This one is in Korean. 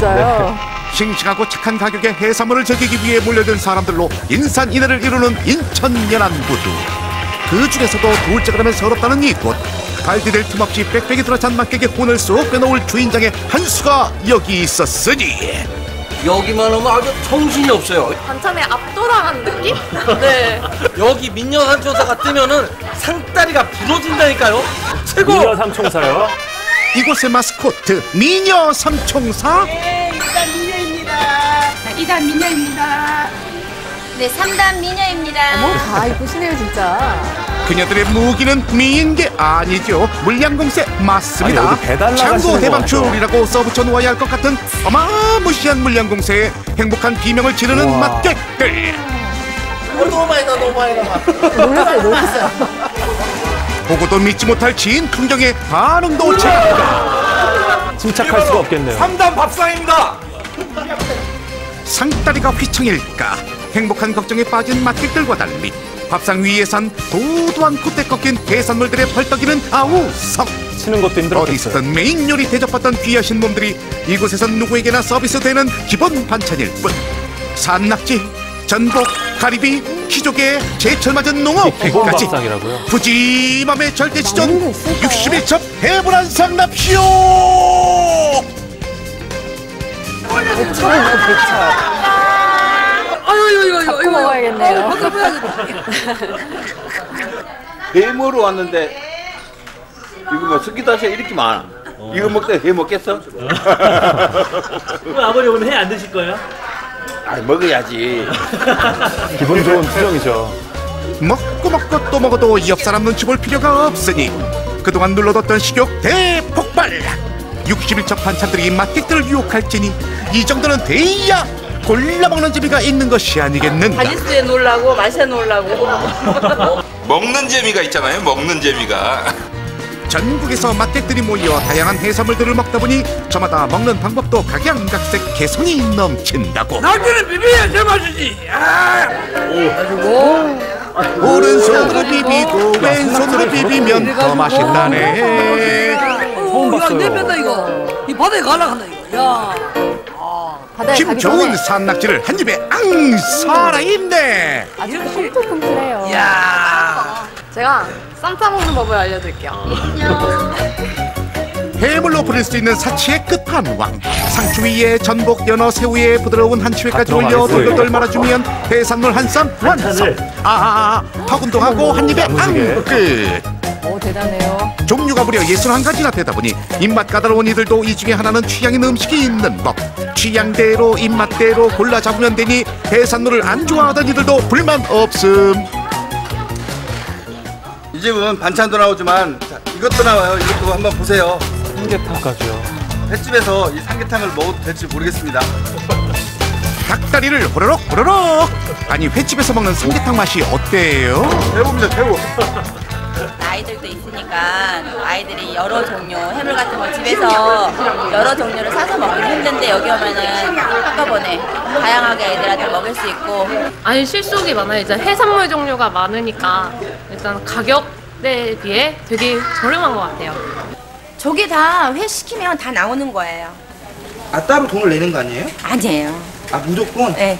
진짜요? 싱싱하고 착한 가격의 해산물을 즐기기 위해 몰려든 사람들로 인산인해를 이루는 인천 연안부두 그 중에서도 둘째 그라면 서럽다는 이곳 발디딜 틈 없이 빽빽이 들어찬 맛객의 혼을 쏙 빼놓을 주인장의 한 수가 여기 있었으니 여기만 오면 아주 정신이 없어요. 반찬에 압도당한 느낌? 네. 여기 민녀 삼총사가 뜨면은 상다리가 부러진다니까요. 최고. 미녀 삼총사요. 이곳의 마스코트 미녀 삼총사 이단 미녀입니다. 네, 3단 미녀입니다. 어머, 다 이쁘시네요, 진짜. 그녀들의 무기는 미인 게 아니죠 물량공세 맞습니다 아니, 어디 배달 창고 나가시는 대방출이라고 써붙여 놓아야 할 것 같은 어마무시한 물량공세에 행복한 비명을 지르는 우와. 맛객들 너무 많이 나 너무 많이 나. 놀랐어요, 놀랐어요. 보고도 믿지 못할 지인 풍경에 반응도 제각각 침착할 수가 없겠네요. 3단 밥상입니다. 상다리가 휘청일까 행복한 걱정에 빠진 맛객들과 달리 밥상 위에선 도도 않고 때 꺾인 해산물들의 펄떡이는 아우성 치는 것도 힘들었겠어요. 어디서든 메인 요리 대접받던 귀하신 몸들이 이곳에선 누구에게나 서비스되는 기본 반찬일 뿐 산낙지, 전복, 가리비, 키조개, 제철 맞은 농어 회까지 절대지존 많은 게 있을까요? 61첩 해불한 상 납시오 배철은 그 배철. 아유, 이거, 이거, 잡고 먹어야겠네요. 해먹으러 왔는데 이거 뭐 스키다시가 이렇게 많아. 이거 먹다 해 먹겠어? 그럼 아버지 오늘 회안 드실 거예요? 아 먹어야지. 기분 좋은 투정이죠. 먹고 먹고 또 먹어도 옆 사람 눈치 볼 필요가 없으니 그동안 눌러뒀던 식욕 대폭발 61첩 반찬들이 맛객들을 유혹할지니 이 정도는 돼야 골라 먹는 재미가 있는 것이 아니겠는가 바지스에 놀라고, 맛에 놀라고. 먹는 재미가 있잖아요. 먹는 재미가. 전국에서 맛객들이 모여 다양한 해산물들을 먹다 보니 저마다 먹는 방법도 각양각색 개성이 넘친다고 나한테는 비벼야 제맛이지. 아. 오른손으로 비비고 왼손으로 비비면 더 맛있다네 봤어요. 이거. 이 바다에 가라간다, 이거. 야. 바다에 힘 가기 좋은 산낙지를 한 입에 앙 살아있네 아주 꿈틀꿈틀해요. 야. 제가 쌈 싸 먹는 법을 알려드릴게요. 해물로 부릴 수 있는 사치의 끝판왕. 상추 위에 전복, 연어, 새우에 부드러운 한치회까지 아, 올려 돌돌돌. 말아주면 해산물 한 쌈 완성 아아아. 턱운동 하고 한 입에 야무지게. 앙끝 오, 대단해요. 종류가 무려 61가지나 되다 보니 입맛 까다로운 이들도 이 중에 하나는 취향인 음식이 있는 법. 취향대로 입맛대로 골라 잡으면 되니 해산물을 안 좋아하던 이들도 불만 없음 이 집은 반찬도 나오지만 자, 이것도 나와요. 이것도 한번 보세요. 삼계탕까지요. 횟집에서 이 삼계탕을 먹어도 될지 모르겠습니다. 닭다리를 호로록 호로록 아니 횟집에서 먹는 삼계탕 맛이 어때요? 배고픕니다. 배고. 아이들도 있으니까 아이들이 여러 종류 해물 같은 거 집에서 여러 종류를 사서 먹기 힘든데 여기 오면은 한꺼번에 다양하게 애들한테 먹을 수 있고 아니 실속이 많아요. 이제 해산물 종류가 많으니까 일단 가격대에 비해 되게 저렴한 것 같아요. 저게 다 회 시키면 다 나오는 거예요. 아 따로 돈을 내는 거 아니에요? 아니에요. 아 무조건. 네.